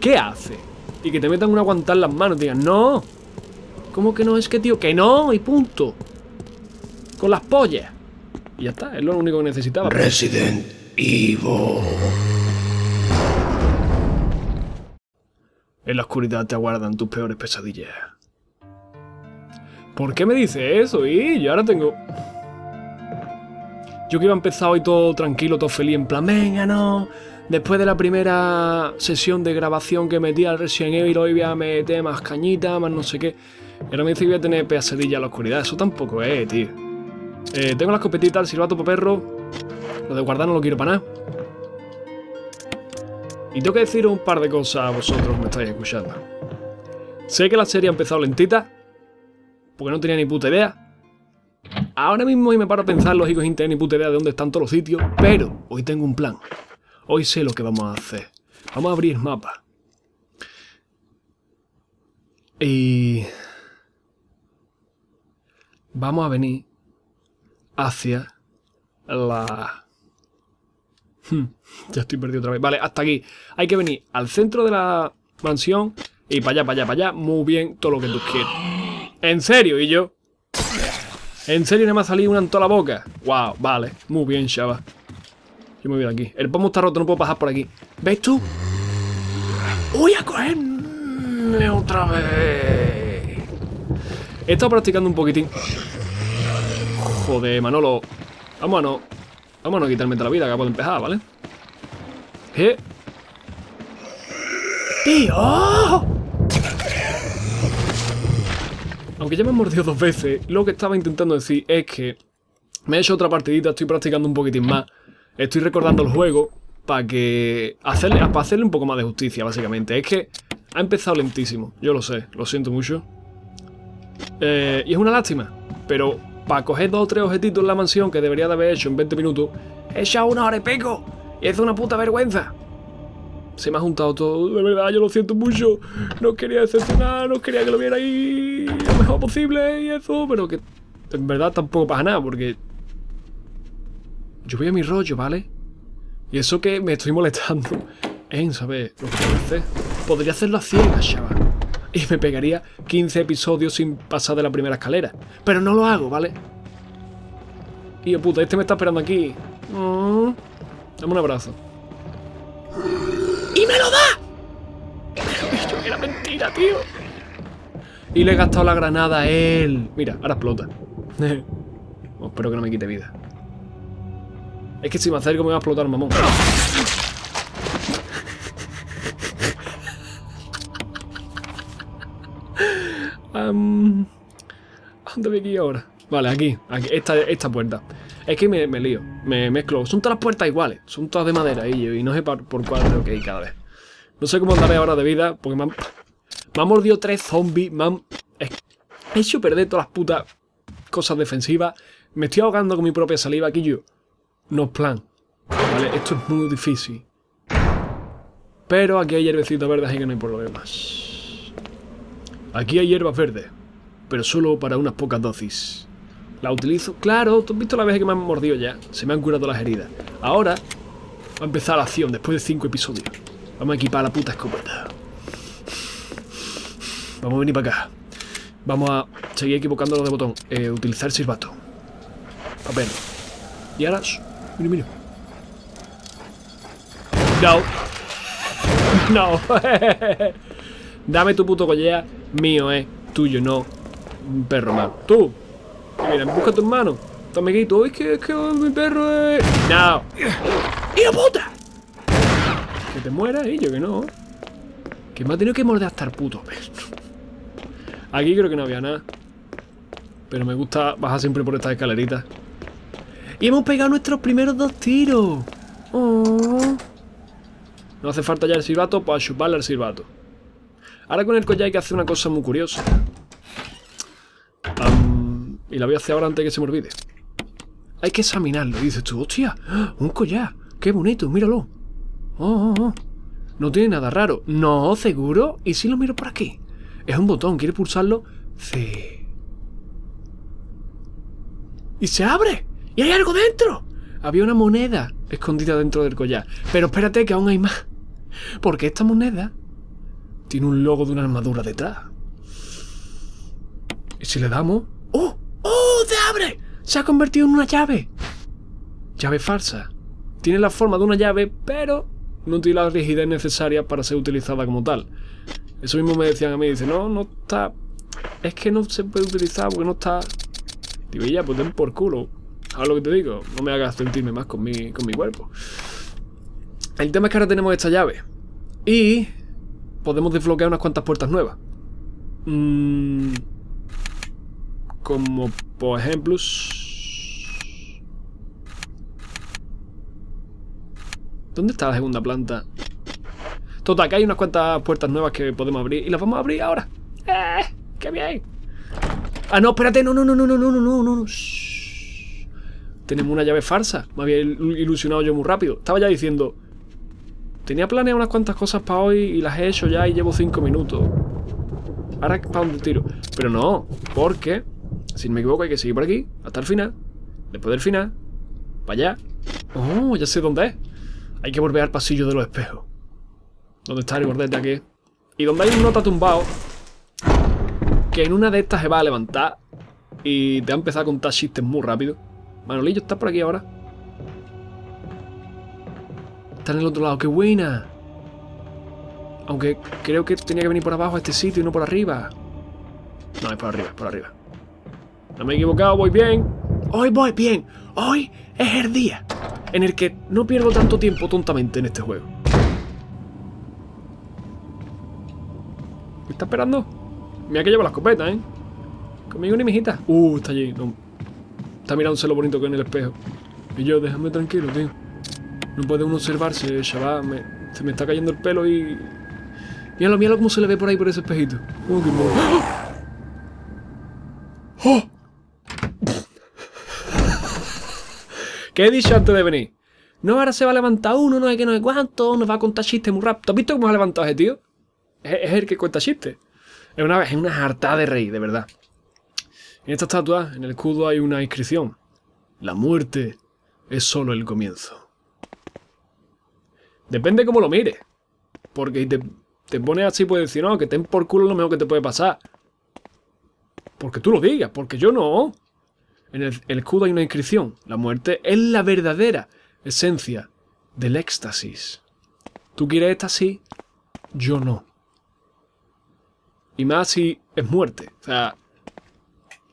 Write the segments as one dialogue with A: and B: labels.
A: ¿Qué hace? Y que te metan una guantada en las manos y digan, no. ¿Cómo que no? Es que, tío, que no, y punto. Con las pollas. Y ya está, es lo único que necesitaba.
B: Resident Evil.
A: En la oscuridad te aguardan tus peores pesadillas. ¿Por qué me dice eso? Y yo ahora tengo... Yo que iba a empezar hoy todo tranquilo, todo feliz, en plan, venga, no. Después de la primera sesión de grabación que metí al Resident Evil, hoy voy a meter más cañita, más no sé qué. Y ahora me dice que voy a tener pesadilla en la oscuridad. Eso tampoco es, tío. Eh, tengo la escopetita, el silbato para perro. Lo de guardar no lo quiero para nada. Y tengo que decir un par de cosas a vosotros que me estáis escuchando. Sé que la serie ha empezado lentita, porque no tenía ni puta idea. Ahora mismo y me paro a pensar, lógico, sin tener ni puta idea de dónde están todos los sitios, pero hoy tengo un plan. Hoy sé lo que vamos a hacer. Vamos a abrir mapa. Y... Vamos a venir hacia la... Hmm, ya estoy perdido otra vez. Vale, hasta aquí. Hay que venir al centro de la mansión y para allá, para allá, para allá. Muy bien, todo lo que tú quieras. ¿En serio? ¿Y yo? ¿En serio me ha salido una en toda la boca? Wow, vale. Muy bien, chava. Yo me voy de aquí. El pomo está roto, no puedo pasar por aquí. ¿Ves tú? ¡Voy a cogerme otra vez! He estado practicando un poquitín. Joder, Manolo. Vamos a no... Vamos a no quitarme la vida, acabo de empezar, ¿vale? ¿Qué? ¡Tío! Aunque ya me han mordido dos veces, lo que estaba intentando decir es que me he hecho otra partidita, estoy practicando un poquitín más. Estoy recordando el juego para que hacerle, para hacerle un poco más de justicia, básicamente. Es que ha empezado lentísimo, yo lo sé, lo siento mucho. Eh, y es una lástima, pero para coger dos o tres objetitos en la mansión que debería de haber hecho en 20 minutos, he echado una hora y pico. Y es una puta vergüenza. Se me ha juntado todo, de verdad, yo lo siento mucho. No quería decepcionar, no quería que lo viera ahí lo mejor posible y eso, pero que en verdad tampoco pasa nada, porque yo voy a mi rollo, ¿vale? Y eso que me estoy molestando en saber lo que puedo hacer. Podría hacerlo a ciegas, chaval. Y me pegaría 15 episodios sin pasar de la primera escalera. Pero no lo hago, ¿vale? Y puta, este me está esperando aquí. Mm. Dame un abrazo. ¡Y me lo da! Esto era mentira, tío. Y le he gastado la granada a él. Mira, ahora explota. Espero que no me quite vida. Es que si me acerco me va a explotar, mamón. um, ¿Dónde voy aquí ahora? Vale, aquí, aquí esta, esta puerta. Es que me, me, lío, me mezclo. Son todas las puertas iguales, son todas de madera y, y no sé por, por cuál tengo que ir cada vez. No sé cómo andaré ahora de vida, porque me han, me han mordido tres zombies, me han he hecho perder todas las putas cosas defensivas. Me estoy ahogando con mi propia saliva aquí yo. No plan. Vale, esto es muy difícil. Pero aquí hay hierbecitas verdes, así que no hay problemas. Aquí hay hierbas verdes, pero solo para unas pocas dosis. La utilizo, claro, tú has visto la vez que me han mordido ya. Se me han curado las heridas. Ahora va a empezar la acción después de cinco episodios. Vamos a equipar la puta escopeta. Vamos a venir para acá. Vamos a seguir equivocándolo de botón. Eh, utilizar silbato. Papel. Y ahora... Mira, mira. No. No. Dame tu puto collea. Mío, eh. Tuyo, no. Un perro más. Tú. Mira, busca tu hermano. Tu amiguito. Es que, es que mi perro es... No. ¡Hijo puta! Que te mueras y yo que no. Que me ha tenido que morder hasta el puto. Aquí creo que no había nada. Pero me gusta bajar siempre por estas escaleritas. Y hemos pegado nuestros primeros dos tiros. Oh. No hace falta ya el silbato para chuparle al silbato. Ahora con el collar hay que hacer una cosa muy curiosa. Um, y la voy a hacer ahora antes de que se me olvide. Hay que examinarlo. Y dices tú, hostia, un collar. Qué bonito, míralo. Oh, oh, oh. No tiene nada raro. No, seguro. ¿Y si lo miro por aquí? Es un botón, ¿quiere pulsarlo? Sí. ¡Y se abre! ¡Y hay algo dentro! Había una moneda escondida dentro del collar. Pero espérate que aún hay más. Porque esta moneda Tiene un logo de una armadura detrás. ¿Y si le damos? ¡Oh! ¡Oh! ¡Se abre! Se ha convertido en una llave. Llave falsa. Tiene la forma de una llave, pero no tiene la rigidez necesaria para ser utilizada como tal. Eso mismo me decían a mí, dice, no, no está... Es que no se puede utilizar porque no está... Digo, ya, pues den por culo. ¿Sabes lo que te digo? No me hagas sentirme más con mi, con mi cuerpo. El tema es que ahora tenemos esta llave. Y podemos desbloquear unas cuantas puertas nuevas. Mm, como por ejemplo... ¿Dónde está la segunda planta? Total, que hay unas cuantas puertas nuevas que podemos abrir y las vamos a abrir ahora. ¡Eh! ¡Qué bien! Ah, no, espérate, no, no, no, no, no, no, no, no, no. Tenemos una llave farsa. Me había ilusionado yo muy rápido. Estaba ya diciendo... Tenía planeado unas cuantas cosas para hoy y las he hecho ya y llevo 5 minutos. Ahora, ¿para dónde tiro? Pero no, porque, si no me equivoco, hay que seguir por aquí, hasta el final. Después del final, para allá. Oh, ya sé dónde es. Hay que volver al pasillo de los espejos. ¿Dónde está el bordete aquí? Y donde hay un nota tumbado, que en una de estas se va a levantar y te va a empezar a contar chistes muy rápido. Manolillo, ¿estás por aquí ahora? Está en el otro lado, ¡qué buena! Aunque creo que tenía que venir por abajo a este sitio y no por arriba. No, es por arriba, es por arriba. No me he equivocado, voy bien. Hoy voy bien. Hoy es el día en el que no pierdo tanto tiempo tontamente en este juego. ¿Me está esperando? Mira que lleva la escopeta, ¿eh? Conmigo ni mijita. Uh, está allí. Está mirándose lo bonito que en el espejo. Y yo, déjame tranquilo, tío. No puede uno observarse, chaval. Me, se me está cayendo el pelo y... Míralo, míralo cómo se le ve por ahí por ese espejito. Oh, qué. ¡Oh! ¿Qué he dicho antes de venir? No, ahora se va a levantar uno, no hay que no hay cuánto, nos va a contar chistes muy rápido. ¿Tú has visto cómo se ha levantado ese tío? Es, es el que cuenta chistes. Es una, es una harta de rey, de verdad. En esta estatua, en el escudo, hay una inscripción. La muerte es solo el comienzo. Depende cómo lo mires. Porque te, te pones así, puedes decir, no, que ten por culo lo mejor que te puede pasar. Porque tú lo digas, porque yo no. En el, el escudo hay una inscripción. La muerte es la verdadera esencia del éxtasis. ¿Tú quieres éxtasis? Yo no. Y más si es muerte. O sea,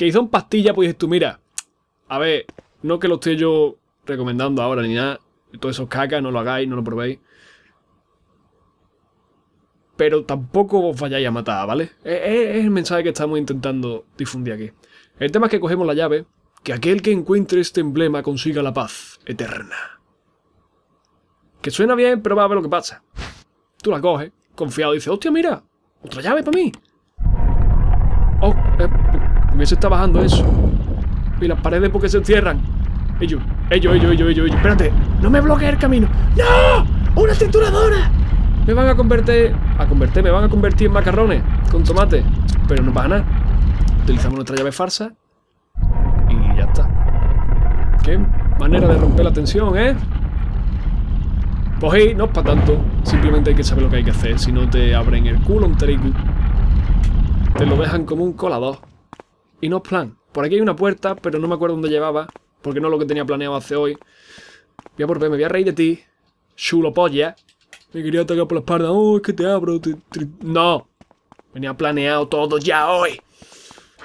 A: que hizo en pastilla, pues dices tú, mira, a ver, no que lo esté yo recomendando ahora ni nada. Todo eso es caca, no lo hagáis, no lo probéis. Pero tampoco os vayáis a matar, ¿vale? Es, es- es el mensaje que estamos intentando difundir aquí. El tema es que cogemos la llave, que aquel que encuentre este emblema consiga la paz eterna. Que suena bien, pero va a ver lo que pasa. Tú la coges, confiado, y dices, hostia, mira, otra llave para mí. ¿Por qué se está bajando eso? Y las paredes porque se cierran. Ellos, ellos, ellos, ellos, ellos. Espérate, no me bloquees el camino. ¡No! ¡Una trituradora! Me van a convertir. A convertir, me van a convertir en macarrones con tomate. Pero no pasa nada. Utilizamos nuestra llave farsa. Y ya está. Qué manera de romper la tensión, ¿eh? Pues no es para tanto. Simplemente hay que saber lo que hay que hacer. Si no te abren el culo un tericu. Te lo dejan como un colador. Y no es plan. Por aquí hay una puerta, pero no me acuerdo dónde llevaba. Porque no es lo que tenía planeado hacer hoy. Voy a por me voy a reír de ti. Chulo polla. Me quería atacar por la espalda. Oh, es que te abro. No. Venía planeado todo ya hoy.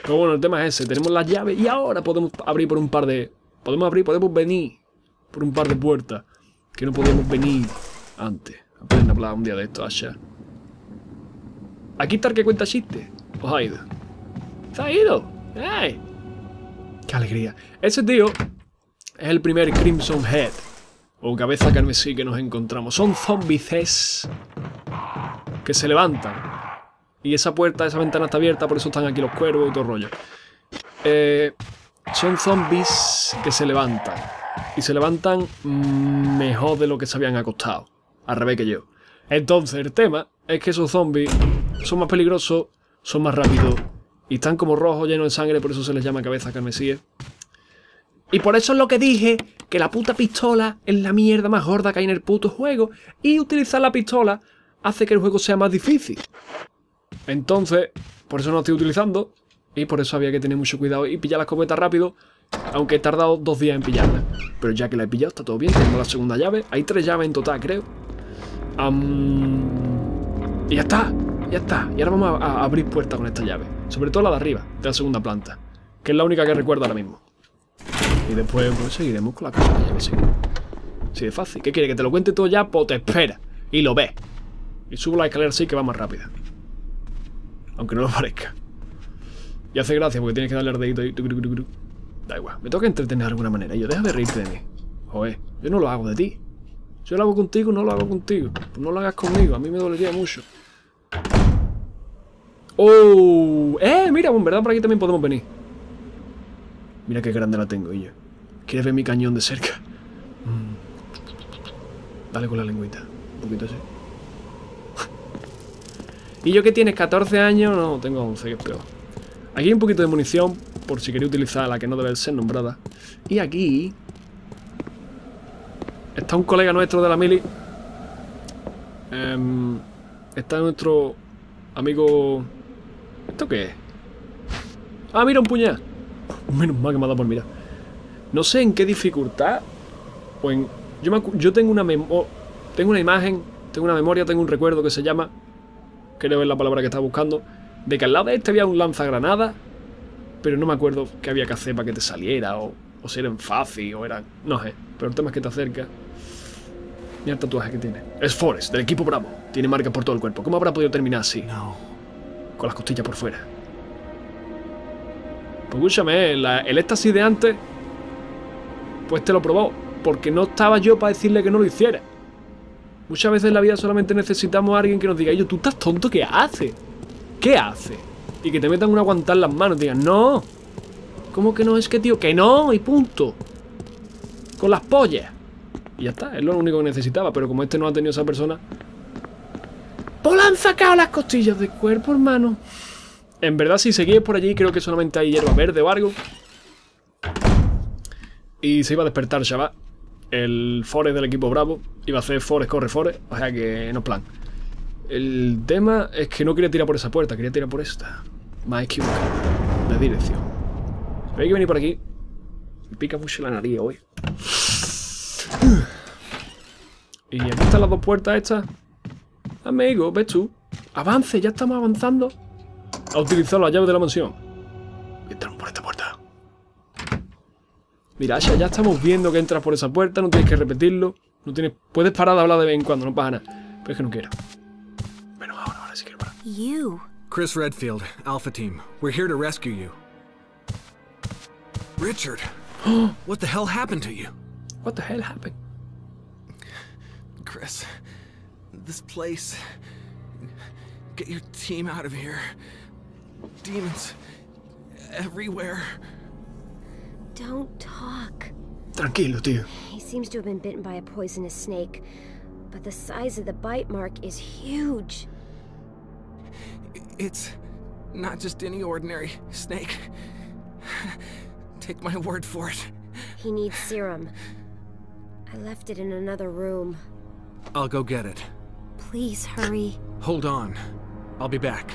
A: Pero bueno, el tema es ese. Tenemos las llaves y ahora podemos abrir por un par de... Podemos abrir, podemos venir por un par de puertas. Que no podíamos venir antes. Aprende a hablar un día de esto, Asha. Aquí está el que cuenta chistes. Os ha ido. ¿Se ha ido? ¡Ey! ¡Qué alegría! Ese tío es el primer Crimson Head. O cabeza carmesí que nos encontramos. Son zombies que se levantan. Y esa puerta, esa ventana está abierta, por eso están aquí los cuervos y todo rollo. Eh, son zombies que se levantan. Y se levantan mejor de lo que se habían acostado. Al revés que yo. Entonces, el tema es que esos zombies son más peligrosos, son más rápidos. Y están como rojos, llenos de sangre, por eso se les llama cabeza carmesí. Y por eso es lo que dije, que la puta pistola es la mierda más gorda que hay en el puto juego. Y utilizar la pistola hace que el juego sea más difícil. Entonces, por eso no lo estoy utilizando. Y por eso había que tener mucho cuidado y pillar la escopeta rápido. Aunque he tardado dos días en pillarla. Pero ya que la he pillado, está todo bien. Tengo la segunda llave. Hay tres llaves en total, creo. Y ya está. Ya está. Y ahora vamos a, abrir puertas con esta llave. Sobre todo la de arriba, de la segunda planta. Que es la única que recuerdo ahora mismo. Y después pues, seguiremos con la cosa. Ya que sí. Sí, es fácil. ¿Qué quiere? ¿Que te lo cuente todo ya? Pues te espera. Y lo ves. Y subo la escalera así que va más rápida. Aunque no lo parezca. Y hace gracia porque tienes que darle al dedito. Da igual. Me toca entretener de alguna manera. Y yo, deja de reírte de mí. Joder, yo no lo hago de ti. Yo lo hago contigo, no lo hago contigo. Pues no lo hagas conmigo. A mí me dolería mucho. ¡Oh! ¡Eh! Mira, en verdad por aquí también podemos venir. Mira qué grande la tengo, yo. ¿Quieres ver mi cañón de cerca? Mm. Dale con la lengüita. Un poquito así. ¿Y yo que tienes 14 años? No, tengo 11, que es peor. Aquí hay un poquito de munición, por si quería utilizar la que no debe ser nombrada. Y aquí... Está un colega nuestro de la mili. Em, está nuestro amigo... ¿Esto qué es? Ah, mira, un puñal. Menos mal que me ha dado por mirar. No sé en qué dificultad. O en. Yo, me yo tengo una memo- Tengo una imagen, tengo una memoria, tengo un recuerdo que se llama. Creo es la palabra que estaba buscando. De que al lado de este había un lanzagranada. Pero no me acuerdo qué había que hacer para que te saliera. O, o si eran fácil o eran. No sé. Pero el tema es que te acerca. Mira el tatuaje que tiene. Es Forrest, del equipo Bravo. Tiene marcas por todo el cuerpo. ¿Cómo habrá podido terminar así?
C: No.
A: Con las costillas por fuera. Pues escúchame, la- el éxtasis de antes, pues te lo probó, porque no estaba yo para decirle que no lo hiciera. Muchas veces en la vida solamente necesitamos a alguien que nos diga, yo, tú estás tonto, ¿qué haces? ¿Qué haces? Y que te metan una guantada en las manos digan, no. ¿Cómo que no? Es que, tío, que no, y punto. Con las pollas. Y ya está, es lo único que necesitaba, pero como este no ha tenido esa persona, pues le han sacado las costillas del cuerpo, hermano. En verdad, si seguís por allí, creo que solamente hay hierba verde o algo. Y se iba a despertar, chaval. El Forest del equipo Bravo. Iba a hacer Forest, corre, Forest. O sea que no plan. El tema es que no quería tirar por esa puerta, quería tirar por esta. Más equivocado. De dirección. Hay que venir por aquí. Me pica mucho la nariz hoy. Y aquí están las dos puertas estas. Amigo, ves tú. Avance, ya estamos avanzando. Ha utilizado la llave de la mansión. Entramos por esta puerta. Mira, Asha, ya estamos viendo que entras por esa puerta, no tienes que repetirlo. No tienes... Puedes parar de hablar de vez en cuando, no pasa nada. Pero es que no quiero. Bueno, ahora, ahora sí quiero parar.
D: You.
C: Chris Redfield, Alpha Team. We're here to rescue you. Richard! what the hell happened to you?
A: What the hell happened?
C: Chris, this place. Get your team out of here. Demons everywhere.
D: Don't talk.
A: Tranquilo, tío.
D: He seems to have been bitten by a poisonous snake, but the size of the bite mark is huge.
C: It's not just any ordinary snake. Take my word for it.
D: He needs serum. I left it in another room.
C: I'll go get it.
D: Please hurry.
C: Hold on. I'll be back.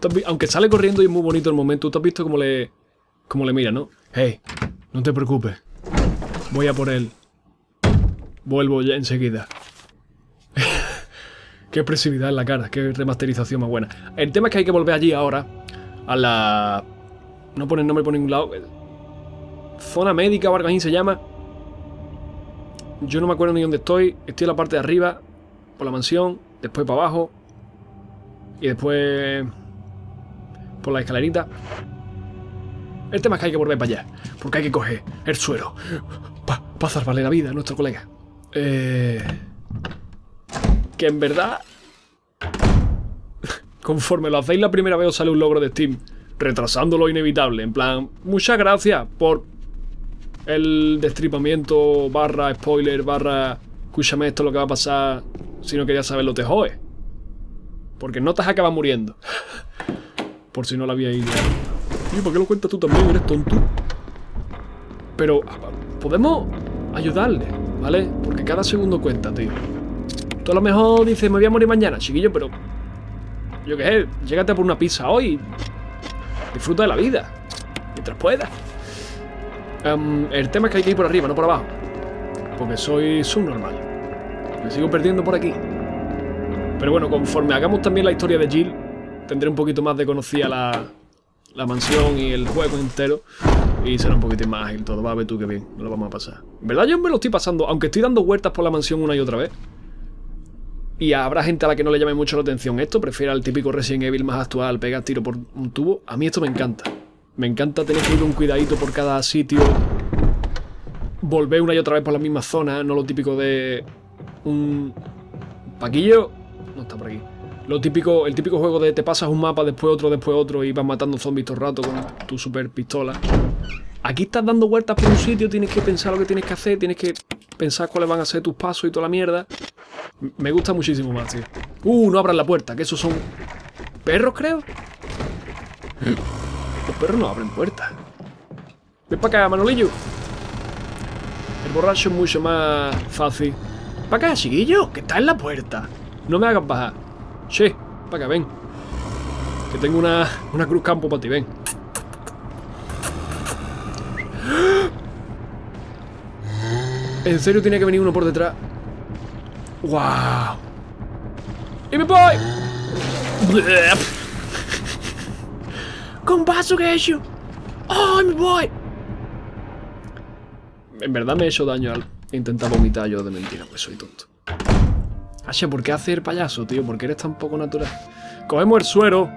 A: ¿Tú has vi- Aunque sale corriendo y es muy bonito el momento, tú has visto cómo le, cómo le mira, ¿no? Hey, no te preocupes. Voy a por él. Vuelvo ya enseguida. qué expresividad en la cara, qué remasterización más buena. El tema es que hay que volver allí ahora. A la... No pone nombre por ningún lado. Zona médica o algo así se llama. Yo no me acuerdo ni dónde estoy. Estoy en la parte de arriba, por la mansión, después para abajo. Y después por la escalerita. El tema es que hay que volver para allá, porque hay que coger el suero para salvarle la vida a nuestro colega. Eh, que en verdad, conforme lo hacéis la primera vez os sale un logro de Steam, retrasando lo inevitable. En plan, muchas gracias por el destripamiento barra spoiler barra escúchame esto es lo que va a pasar si no querías saberlo te jode. Porque no te has muriendo. Por si no lo habíais ya. ¿Y por qué lo cuentas tú también? ¿Eres tonto? Pero podemos ayudarle, ¿vale? Porque cada segundo cuenta, tío. Tú a lo mejor dices, me voy a morir mañana, chiquillo, pero... Yo qué sé, llégate por una pizza hoy. Disfruta de la vida. Mientras puedas. Em, el tema es que hay que ir por arriba, no por abajo. Porque soy subnormal. Me sigo perdiendo por aquí. Pero bueno, conforme hagamos también la historia de Jill, tendré un poquito más de conocida la, la mansión y el juego entero. Y será un poquitín más ágil todo. Va a ver tú qué bien, lo vamos a pasar. En verdad yo me lo estoy pasando, aunque estoy dando vueltas por la mansión una y otra vez. Y habrá gente a la que no le llame mucho la atención esto, prefiera el típico Resident Evil más actual, pegar tiro por un tubo. A mí esto me encanta. Me encanta tener que ir un cuidadito por cada sitio. Volver una y otra vez por la misma zona, no lo típico de un paquillo. No está por aquí. Lo típico, el típico juego de te pasas un mapa, después otro, después otro y vas matando zombies todo el rato con tu super pistola. Aquí estás dando vueltas por un sitio, tienes que pensar lo que tienes que hacer, tienes que pensar cuáles van a ser tus pasos y toda la mierda. Me gusta muchísimo más, tío. Uh, no abran la puerta, que esos son... ¿Perros, creo? Los perros no abren puertas. Ven para acá, Manolillo. El borracho es mucho más fácil. Para acá, chiquillo, que está en la puerta. No me hagas bajar. Che, para acá, ven. Que tengo una, una cruz campo para ti, ven. ¿En serio tiene que venir uno por detrás? ¡Wow! ¡Y me voy! ¡Con paso que he hecho! ¡Ay, me voy! En verdad me he hecho daño al intentar vomitar yo de mentira, pues soy tonto. Asha, ¿por qué hacer payaso, tío? ¿Por qué eres tan poco natural? Cogemos el suero.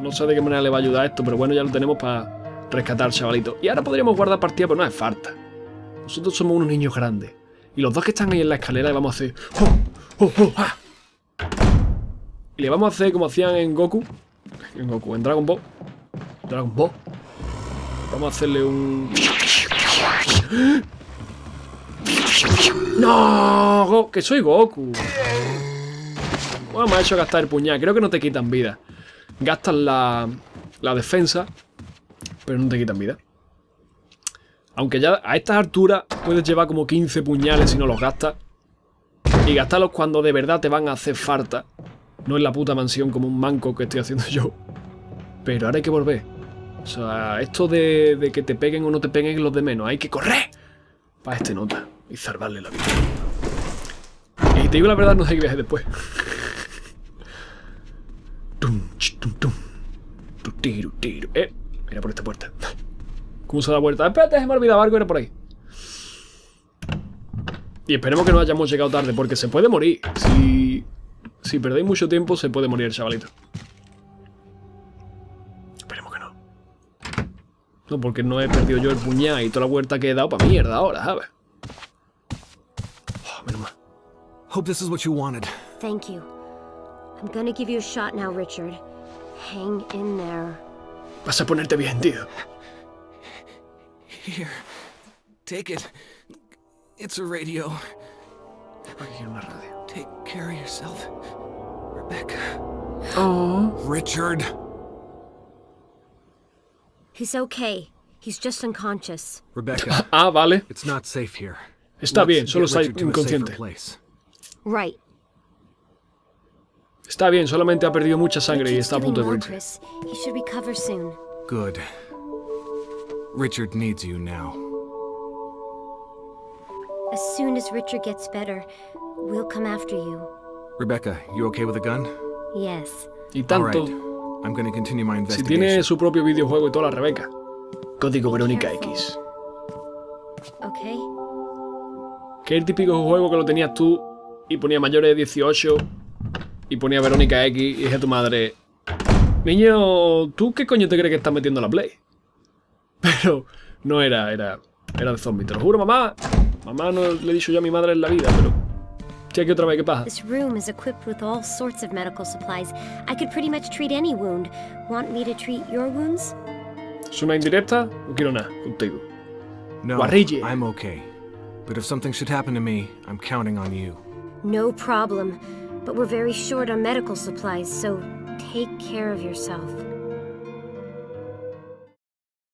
A: No sé de qué manera le va a ayudar esto, pero bueno, ya lo tenemos para rescatar, chavalito. Y ahora podríamos guardar partida, pero no es falta. Nosotros somos unos niños grandes. Y los dos que están ahí en la escalera le vamos a hacer... ¡Oh! ¡Oh! ¡Oh! ¡Ah! Y le vamos a hacer como hacían en Goku. En Goku, en Dragon Ball. Dragon Ball. Vamos a hacerle un... ¡No! Que soy Goku. Bueno, me ha hecho gastar el puñal. Creo que no te quitan vida. Gastas la, la defensa, pero no te quitan vida. Aunque ya a estas alturas puedes llevar como 15 puñales si no los gastas. Y gastarlos cuando de verdad te van a hacer falta. No en la puta mansión como un manco que estoy haciendo yo. Pero ahora hay que volver. O sea, esto de, de que te peguen o no te peguen es lo de menos. Hay que correr. Para este nota. Y salvarle la vida. Y te digo la verdad, no sé qué viaje después. Eh, era por esta puerta. ¿Cómo se da vuelta? Espérate, se me ha olvidado algo, era por ahí. Y esperemos que no hayamos llegado tarde, porque se puede morir. Si, si perdéis mucho tiempo, se puede morir el chavalito. No, porque no he perdido yo el puñal y toda la vuelta que he dado para mierda ahora, ¿sabes? Oh, menos mal.
C: Hope this is what you wanted.
D: Thank you. I'm gonna give you a shot now, Richard. Hang in there.
A: Vas a ponerte bien, tío.
C: Here. Take it. It's a radio.
A: Una radio.
C: Take care of yourself. Rebecca.
A: Oh.
C: Richard.
D: He's okay. He's just unconscious.
C: Rebecca,
A: Ah, vale.
C: it's not safe here.
A: Está bien, solo está
C: Richard to a safer
A: inconsciente.
D: Right.
A: Está bien, solamente ha perdido mucha sangre y está a punto de
D: doing well,
A: morirse.
D: Chris. He should recover soon.
C: Good. Richard needs you now.
D: As soon as Richard gets better, we'll come after you.
C: Rebecca, you okay with a gun?
D: Yes.
A: Y
C: All right.
A: tanto,
C: I'm gonna continue my
A: si tiene su propio videojuego y toda la Rebeca. Código Verónica X.
D: Okay?
A: Que es el típico juego que lo tenías tú y ponía mayores de 18 y ponía Verónica X y dije a tu madre, niño, ¿tú qué coño te crees que estás metiendo la Play? Pero no era, era, era de zombie, te lo juro, mamá. Mamá no le he dicho yo a mi madre en la vida, pero... Cheque otra vez, ¿qué pasa?
D: This room is equipped with all sorts of medical supplies. I could pretty much treat any wound. Want me to treat your wounds?
A: ¿Es una indirecta? No quiero nada contigo.
C: No,
A: Guarrille.
C: I'm okay. But if something should happen to me, I'm counting on you.
D: No problem. But we're very short on medical supplies, so take care of yourself.